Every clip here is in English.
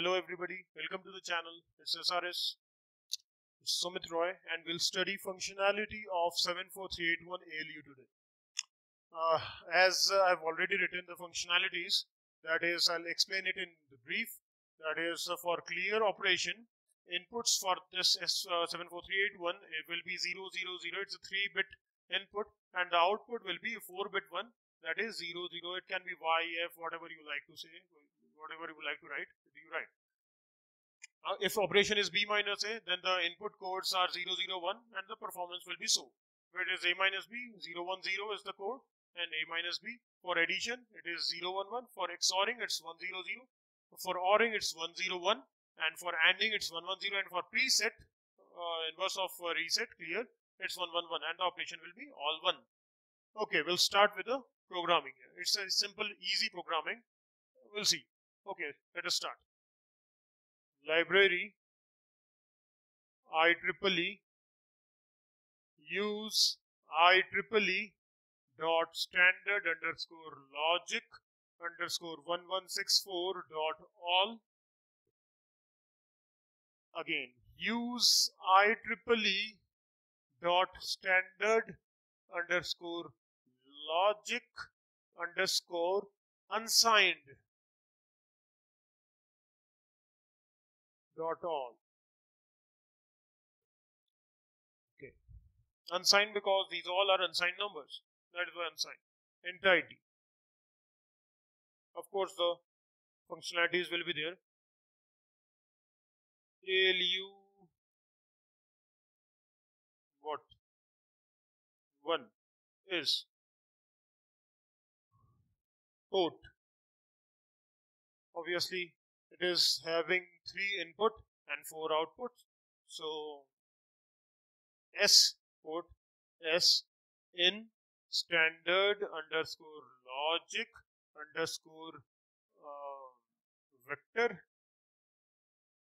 Hello everybody, welcome to the channel. It's SRS it's Sumit Roy and we'll study functionality of 74381 ALU today. Uh, as uh, I've already written the functionalities, that is I'll explain it in the brief. That is uh, for clear operation, inputs for this S74381 it will be 000, it's a 3 bit input and the output will be a 4 bit one that is 0, 0. It can be Y, F, whatever you like to say, whatever you would like to write, write. Uh, if operation is B minus A, then the input codes are 0, 0, 1 and the performance will be so. Where it is A minus B, 0, 1, 0 is the code and A minus B. For addition, it is 0, 1, 1. For XORing, it's 1, 0, 0. For ORing, it's 1, 0, 1. And for ANDing, it's 1, 1, 0. And for preset, uh, inverse of uh, reset, clear, it's 1, 1, 1. And the operation will be all 1. Okay, we'll start with the programming. It's a simple, easy programming. We'll see. Okay, let us start. Library IEEE use IEEE dot standard underscore logic underscore 1164 dot all. Again use IEEE dot standard underscore logic underscore unsigned dot all. Okay. Unsigned because these all are unsigned numbers. That is why unsigned. Entity. Of course, the functionalities will be there. ALU what? One is port. Obviously, it is having three input and four outputs So S port S in standard underscore logic underscore uh, vector.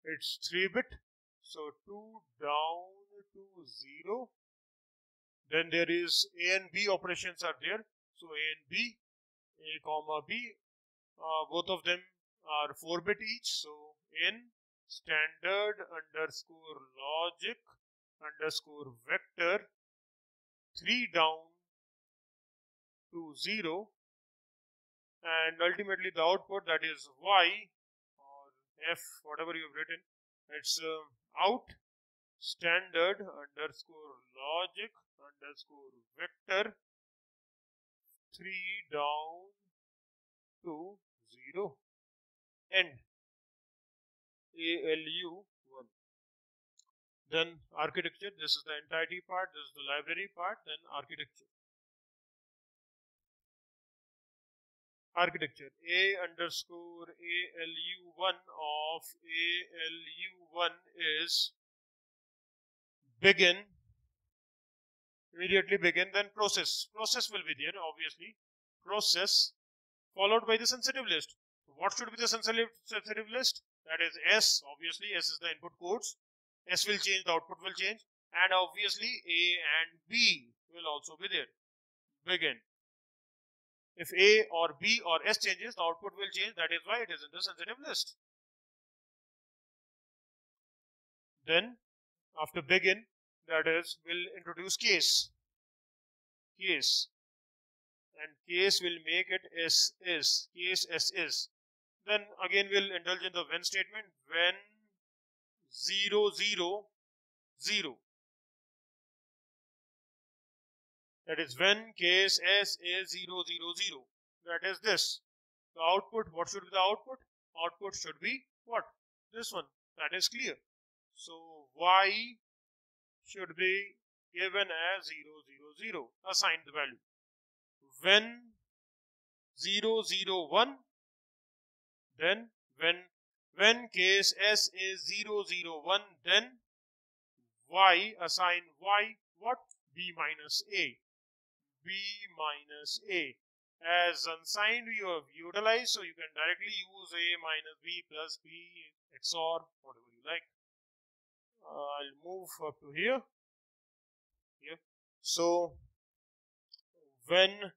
It's 3 bit. So 2 down to 0. Then there is A and B operations are there. So A and B, A comma B, uh, both of them are 4 bit each. So in standard underscore logic underscore vector 3 down to 0 and ultimately the output that is y or f whatever you've written it's uh, out. Standard underscore logic underscore vector 3 down to 0 end ALU 1. Then architecture, this is the entity part, this is the library part, then architecture. Architecture A underscore ALU1 of ALU1 is begin, immediately begin, then process. Process will be there, obviously. Process followed by the sensitive list. What should be the sensitive, list? That is S, obviously S is the input codes. S will change, the output will change. And obviously A and B will also be there. Begin. If A or B or S changes, the output will change. That is why it is in the sensitive list. Then after begin, that is, we will introduce case. Case. And case will make it S is. Case S is. Then again we'll indulge in the when statement. When 0, 0, 0. That is when case S is 0, 0, 0. That is this. The output, what should be the output? Output should be what? This one. That is clear. So Y should be given as 0, 0, 0. Assign the value. When 0, 0, 1 then when when case S is 0, 0, 1, then Y assign Y what? B minus A. B minus A. As unsigned you have utilized, so you can directly use A minus B plus B XOR, whatever you like. Uh, I'll move up to here. Here. So when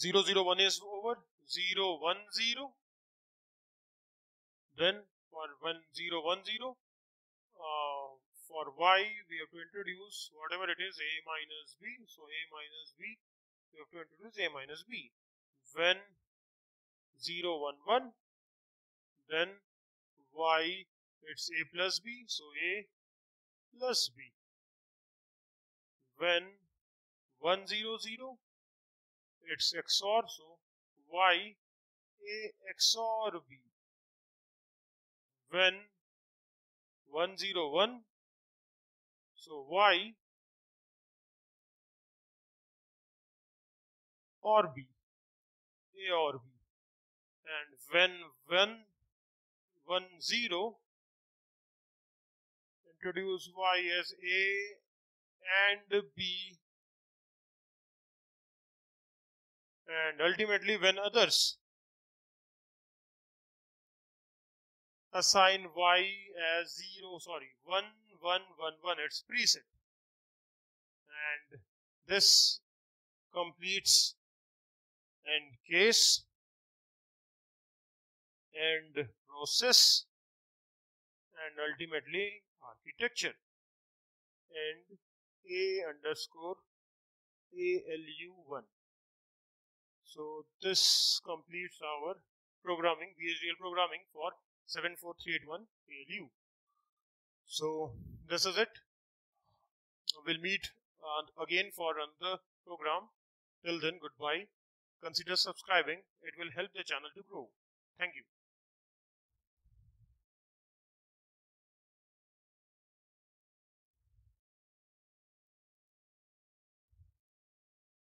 001 is over, 0, 1, 0. then for when 0 1 0 uh, for y we have to introduce whatever it is a minus b. So a minus b we have to introduce a minus b. When 0 1 1 then y it's a plus b. So a plus b. When 1 0 0 it's XOR so y a XOR b. When 1 0 1 so y or b. A or b. And when when 1 0 introduce y as a and b and ultimately when others assign y as 0 sorry 1 1 1 1 it's preset. And this completes and case and process and ultimately architecture. And a underscore ALU1 so this completes our programming VHDL programming for 74381 ALU. So this is it. We'll meet uh, again for another program. Till then, goodbye. Consider subscribing. It will help the channel to grow. Thank you.